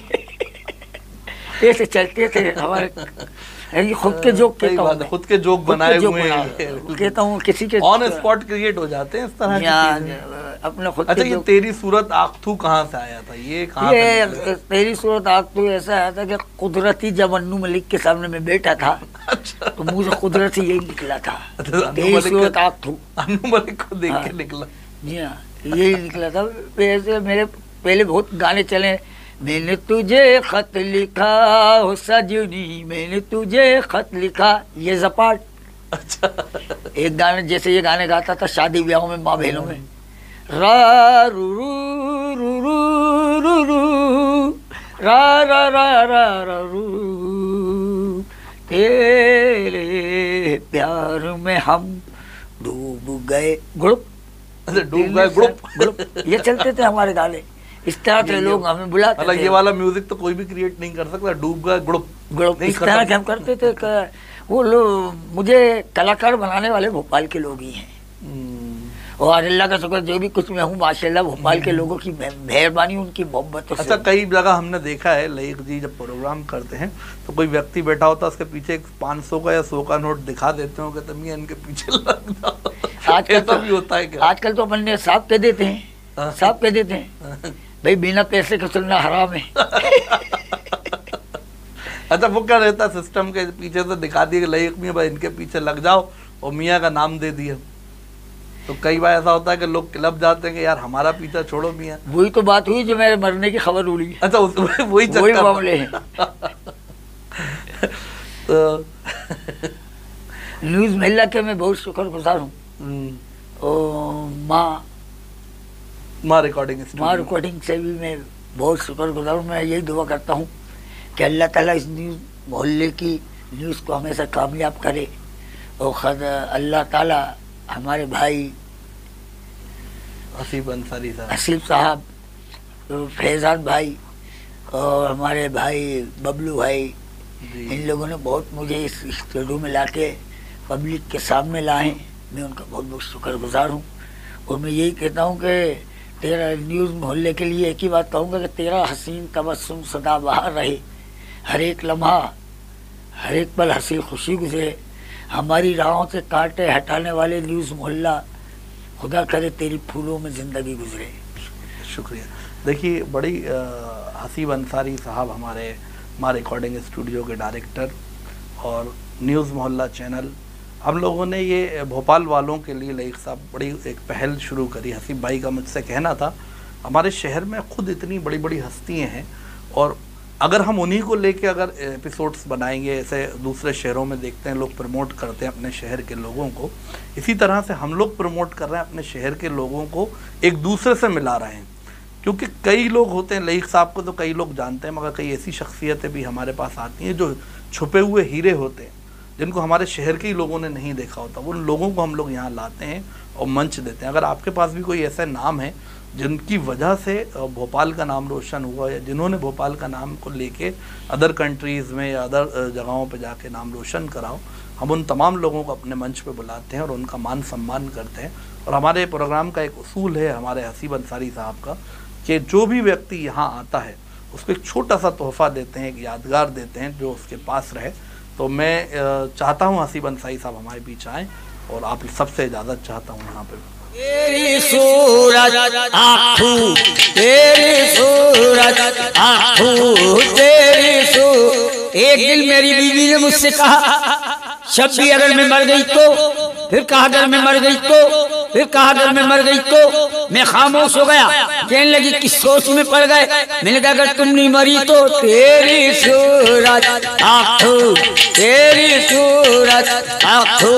ऐसे चलते थे हमारे। ये खुद के जोक कहता हूँ। खुद के जोक बनाए हुए हैं। कहता हूँ किसी के ऑन स्पॉट क्रिएट हो जाते हैं इस तरह की अपने खुद अच्छा ये तेरी सूरत आखथू कहाँ से आया था? ये कहाँ ये तेरी सूरत तो ऐसा आया था कि कुदरती जब अन्नू मलिक के सामने में बैठा था अच्छा। तो मुझे कुदरती यही निकला था। अच्छा, तेरी मलिक सूरत का- आग थू। अनु मलिक को देख के हाँ। निकला। जी हाँ यही निकला था। वैसे मेरे पहले बहुत गाने चले मैंने तुझे खत लिखा हो सजनी मैंने तुझे खत लिखा। ये जपाट। अच्छा। एक गाने जैसे ये गाने गाता था शादी ब्याहों में माँ बहनों में। रा रू रू रू रू रू रू। रा रा रा रा रा रू। तेरे प्यार में हम डूब गए। ग्रुप डूब गए ग्रुप ग्रुप ये चलते थे हमारे गाने। इस तरह से लोग हमें बुलाते मतलब थे। ये वाला म्यूज़िक तो कोई भी क्रिएट नहीं कर सकता डूब गए ग्रुप ग्रुप इस तरह के हम करते थे क- वो लोग मुझे कलाकार बनाने वाले भोपाल के लोग ही हैं। हम्म। और अल्लाह का शुक्र जो भी कुछ मैं हूँ माशाल्लाह भोपाल के लोगों की मेहरबानी उनकी मोहब्बत अच्छा कई जगह हमने देखा है लईक जी जब प्रोग्राम करते हैं तो कोई व्यक्ति बैठा होता है उसके पीछे एक पाँच सौ का या सौ का नोट दिखा देते हो कहते मियाँ इनके पीछे लग आजकल ऐसा तो भी होता है आजकल तो अपन ने साफ़ कह देते हैं। हाँ। साफ़ कह देते हैं। भाई बिना पैसे के चलना हराम है। अच्छा वो क्या रहता सिस्टम के पीछे से दिखा दिया कि लईक मियाँ भाई इनके पीछे लग जाओ और मियाँ का नाम दे दिया। तो कई बार ऐसा होता है कि लोग क्लब जाते हैं कि यार हमारा पीछा छोड़ो मियाँ। वही तो बात हुई जो मेरे मरने की खबर उड़ी अच्छा उस वही वही मामले हैं। तो न्यूज़ महिला के मैं बहुत शुक्रगुजार हूँ। हम्म, और माँ माँ रिकॉर्डिंग माँ रिकॉर्डिंग से भी मैं बहुत शुक्रगुजार हूँ। मैं यही दुआ करता हूँ कि अल्लाह ताला इस न्यूज़ मोहल्ले की न्यूज़ को हमेशा कामयाब करे और खद अल्लाह ताला हमारे भाई हसीब अंसारी साहब। हसीब साहब फैज़ान भाई और हमारे भाई बबलू भाई इन लोगों ने बहुत मुझे इस स्टूडियो में लाके पब्लिक के सामने लाए। मैं उनका बहुत बहुत शुक्रगुजार हूँ और मैं यही कहता हूँ कि तेरा न्यूज़ मोहल्ले के लिए एक ही बात कहूँगा कि तेरा हसीन तबस्सुम सदा बाहर रहे। हर एक लम्हा, हर एक पल हँसी खुशी गुजरे। हमारी राहों से कांटे हटाने वाले न्यूज़ मोहल्ला, खुदा करे तेरी फूलों में ज़िंदगी गुजरे। शुक्रिया। देखिए, बड़ी हसीब अंसारी साहब हमारे माँ रिकॉर्डिंग स्टूडियो के डायरेक्टर और न्यूज़ मोहल्ला चैनल हम लोगों ने ये भोपाल वालों के लिए लाइक साहब बड़ी एक पहल शुरू करी, हसीब भाई का मुझसे कहना था, हमारे शहर में खुद इतनी बड़ी बड़ी हस्तियाँ हैं और अगर हम उन्हीं को लेके अगर एपिसोड्स बनाएँगे, ऐसे दूसरे शहरों में देखते हैं, लोग प्रमोट करते हैं अपने शहर के लोगों को, इसी तरह से हम लोग प्रमोट कर रहे हैं अपने शहर के लोगों को एक दूसरे से मिला रहे हैं। क्योंकि कई लोग होते हैं लईक साहब को तो कई लोग जानते हैं, मगर कई ऐसी शख्सियतें भी हमारे पास आती हैं जो छुपे हुए हीरे होते हैं। जिनको हमारे शहर के ही लोगों ने नहीं देखा होता उन लोगों को हम लोग यहाँ लाते हैं और मंच देते हैं। अगर आपके पास भी कोई ऐसा नाम है, जिनकी वजह से भोपाल का नाम रोशन हुआ या जिन्होंने भोपाल का नाम को लेके अदर कंट्रीज़ में या अदर जगहों पर जाके नाम रोशन कराओ हम उन तमाम लोगों को अपने मंच पे बुलाते हैं और उनका मान सम्मान करते हैं। और हमारे प्रोग्राम का एक उसूल है, हमारे हसीब अंसारी साहब का, कि जो भी व्यक्ति यहाँ आता है, उसको एक छोटा सा तोहफा देते हैं, एक यादगार देते हैं, जो उसके पास रहे। तो मैं चाहता हूँ हसीब अंसारी साहब हमारे बीच आएँ और आप सबसे इजाज़त चाहता हूँ यहाँ पर तेरी सूरत आखू, तेरी सूरत आखू, तेरी एक दिन मेरी बीवी ने मुझसे कहा शब्दी अगर मैं मर गई तो फिर कहा अगर मैं मर गई तो फिर कहा अगर मैं मर गई तो मैं खामोश हो गया। कहने लगी, किस सोच में पड़ गए? मैंने कहा, अगर तुम नहीं मरी तो तेरी सूरत आखू, तेरी सूरत आखू,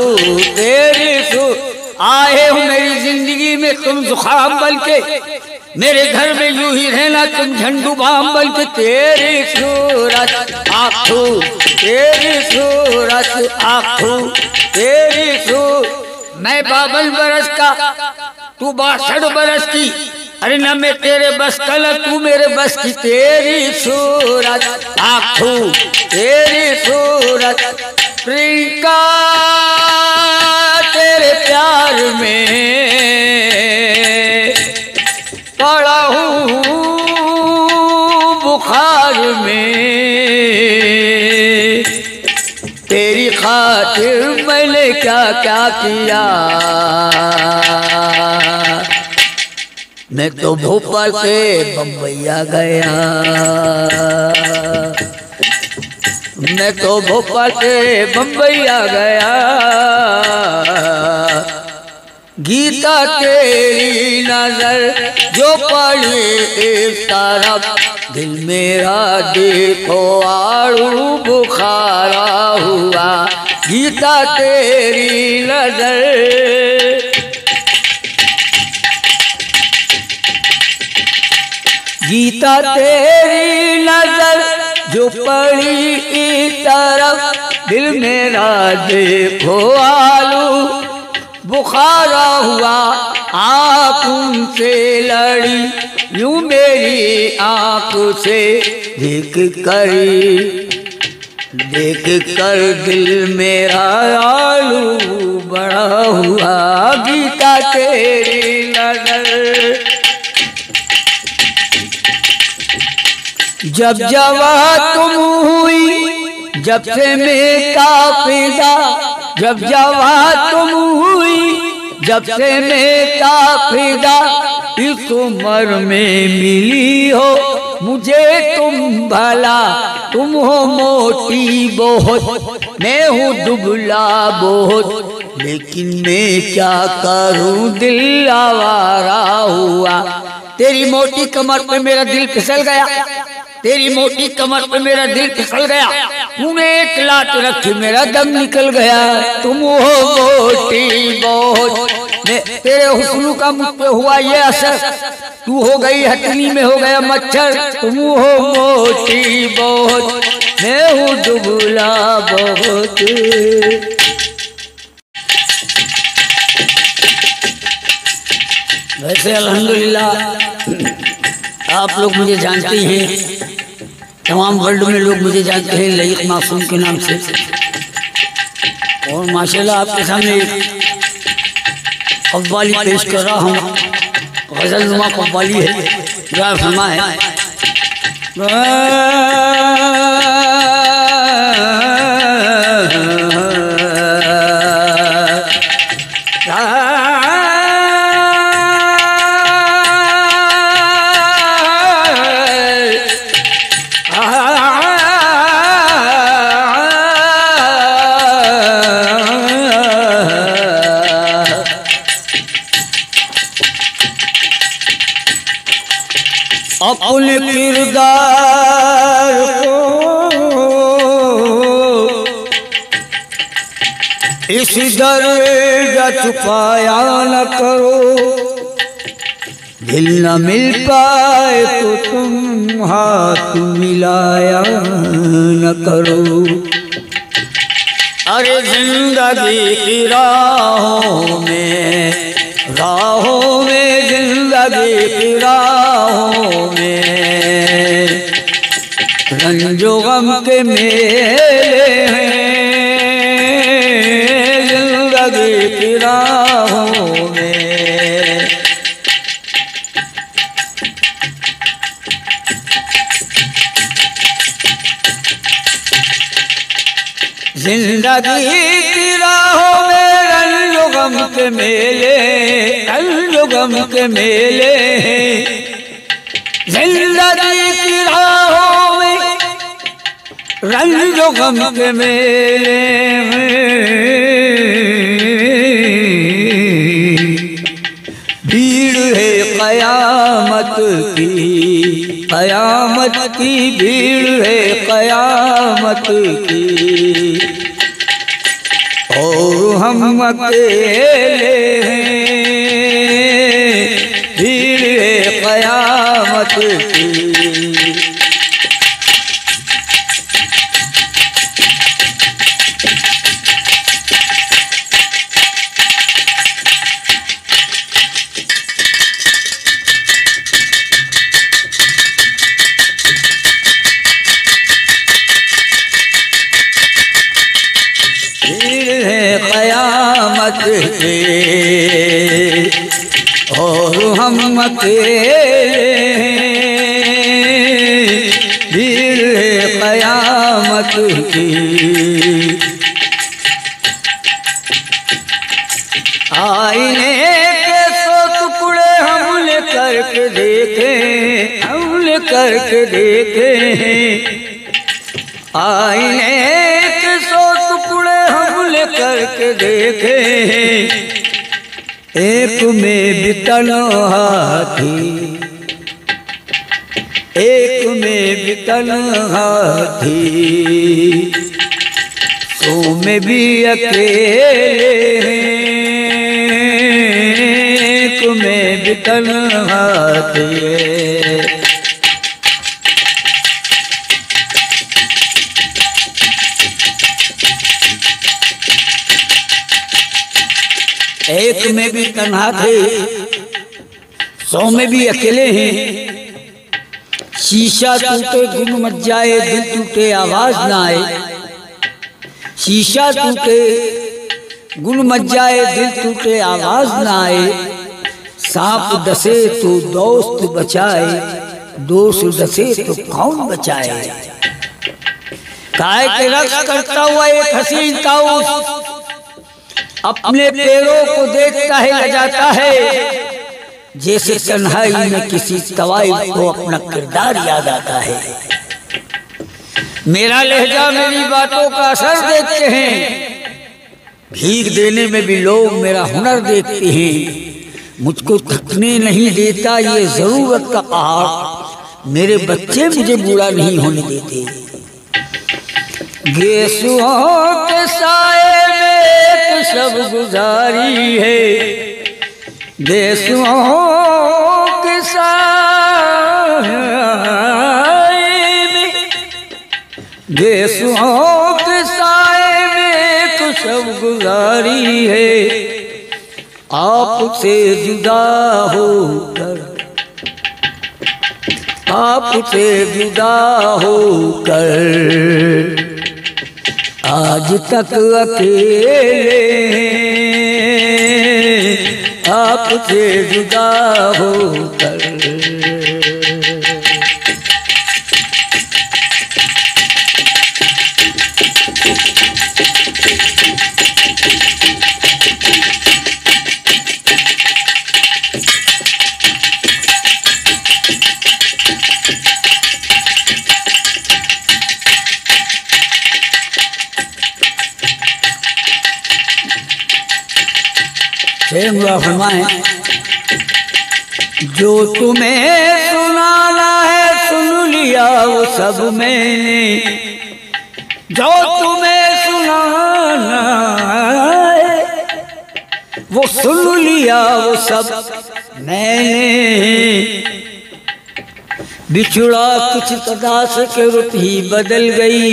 तेरी सूरत आए हो मेरी ज़िंदगी में तुम जुखाम बल के मेरे घर में यूँ ही रहना तुम झंडू बाम बल के तेरी सूरत आखू, तेरी सूरत आखू, तेरी सू मैं बावन बरस का, तू बासठ बरस की, अरे न मैं तेरे बस कल तू मेरे बस की, तेरी सूरत आखू, तेरी सूरत प्रियंका। तेरे प्यार में पड़ा हूँ बुखार में। तेरी खातिर मैंने क्या क्या किया? मैं तो भोपाल से बम्बैया गया। मैं तो भोपाल से बम्बई आ गया। गीता तेरी नज़र जो पड़ी इस तरफ़ दिल मेरा देखो आड़ू बुखारा हुआ। गीता तेरी नज़र। गीता तेरी नज़र जो पड़ी तरफ़ दिल मेरा देखो आलू, बुखारा हुआ आप उनसे लड़ी, यूँ मेरी आँख से देख कर देख कर दिल मेरा आलू बड़ा हुआ, गीता तेरी नज़र जब जवा तुम हुई, जब से मैं काफिदा जब जवा तुम हुई, जब से मैं काफिदा इस उम्र में मिली हो, मुझे तुम भला, तुम हो मोटी बहुत, मैं हूँ दुबला बहुत, लेकिन मैं क्या करूँ दिल आवारा हुआ, तेरी मोटी कमर पे मेरा दिल फिसल गया। तेरी मोटी कमर पे मेरा दिल फिसल गया। तूने एक लात रखी, मेरा दम निकल गया। तुम हो मोटी बहुत तेरे हुस्न का मुझ पे हुआ ये असर। तू हो गई, हथनी में हो गया मच्छर। तुम हो मोटी बहुत मैं हूँ दुबला बहुत। वैसे अल्हम्दुलिल्लाह आप लोग मुझे जानते हैं तमाम वर्ल्ड में लोग मुझे जानते हैं लईत मासूम के नाम से। और माशाल्लाह आपके सामने कव्वाली पेश कर रहा हूँ। गज़ल नुमा कव्वाली है। फरमा है छुपाया न करो। दिल न मिल पाए तो तुम हाथ मिलाया न करो। अरे ज़िंदगी की राहों में राहों में, ज़िंदगी की राहों में, रंजो गम के मेले हैं। ज़िंदगी की राहों में के मेले रंजो गम के मेले। ज़िंदगी की राहों में रंजो गम के मेले। भीड़ है कयामत की कयामत की भीड़ है कयामत की। और हम अकेले हैं। भीड़ कयामत की कयामत के और हम। भीड़ है कयामत की आईने के सो टुकड़े हमने करके देखे हमने करके देखे आईने करके देखे एक में बितन हाथी, एक में बितन हाथी सो में भी अकेले। एक में बितन हाथी एक में भी तन्हा थे, सौ में भी अकेले हैं। शीशा टूटे गुल मच जाए, दिल टूटे, आवाज़ ना आए। शीशा टूटे गुल मच जाए, दिल टूटे, आवाज़ ना आए। सांप दसे तो दोस्त बचाए, दोस्त दसे तो कौन बचाए। काय के रक्स करता हुआ एक हसीन ताऊस अपने पैरों को देखता है लजाता है जैसे तन्हाई में किसी तवाई को अपना किरदार याद आता है। मेरा लहजा मेरी बातों का असर देखते हैं। भीख देने में भी लोग मेरा हुनर देखते हैं। मुझको थकने नहीं देता ये ज़रूरत का पहाड़। मेरे बच्चे मुझे बुरा नहीं होने देते। के साए में तो सब गुजारी है। गेसुओं के में गेसुओं के में तो सब गुजारी है। आपसे जुदा होकर, आपसे जुदा होकर आज तक अकेले हैं, आपसे जुदा होकर फरमाए जो तुम्हें सुनाना है, सुन लिया वो सब मैंने। जो तुम्हें सुनाना है, वो सुन लिया वो सब मैंने। बिछुड़ा कुछ से के रुत ही बदल गई।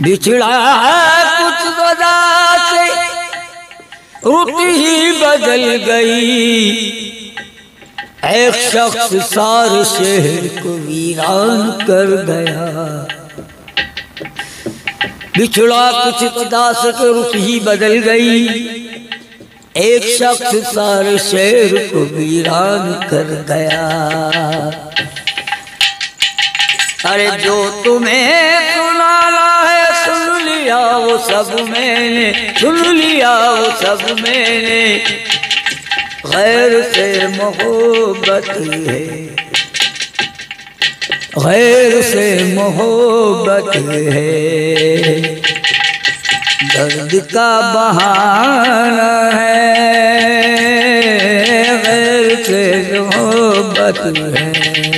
बिछड़ा कुछ से रुत ही बदल गई। एक शख्स सार शहर को वीरान कर गया। बिछड़ा कुछ तदा से के ही बदल गई। एक शख्स सार शहर को वीरान कर गया। अरे जो तुम्हें सुनाना सुन लिया वो सब मैंने, सुन लिया वो सब मैंने। गैर से मोहब्बत है। गैर से मोहब्बत है। दर्द का बहाना है। गैर से मोहब्बत है।